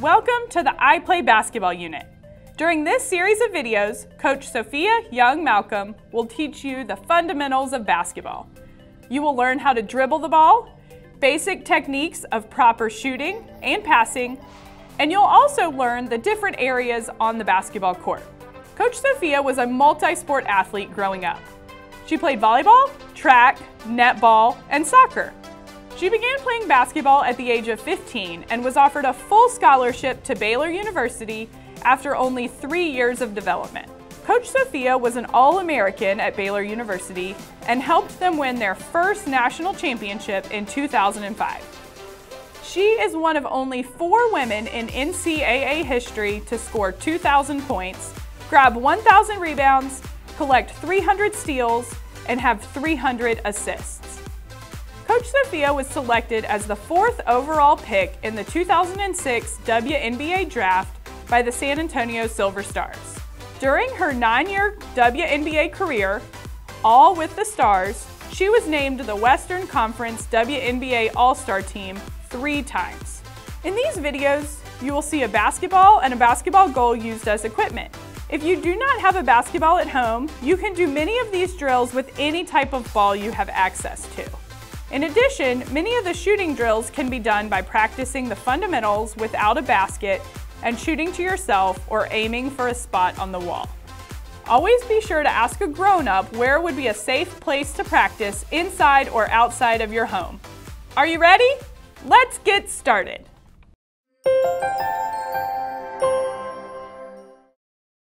Welcome to the I Play Basketball unit. During this series of videos, Coach Sophia Young Malcolm will teach you the fundamentals of basketball. You will learn how to dribble the ball, basic techniques of proper shooting and passing, and you'll also learn the different areas on the basketball court. Coach Sophia was a multi-sport athlete growing up. She played volleyball, track, netball, and soccer. She began playing basketball at the age of 15 and was offered a full scholarship to Baylor University after only three years of development. Coach Sophia was an All-American at Baylor University and helped them win their first national championship in 2005. She is one of only four women in NCAA history to score 2,000 points, grab 1,000 rebounds, collect 300 steals, and have 300 assists. Coach Sophia was selected as the fourth overall pick in the 2006 WNBA draft by the San Antonio Silver Stars. During her nine-year WNBA career, all with the Stars, she was named the Western Conference WNBA All-Star Team three times. In these videos, you will see a basketball and a basketball goal used as equipment. If you do not have a basketball at home, you can do many of these drills with any type of ball you have access to. In addition, many of the shooting drills can be done by practicing the fundamentals without a basket and shooting to yourself or aiming for a spot on the wall. Always be sure to ask a grown-up where would be a safe place to practice inside or outside of your home. Are you ready? Let's get started.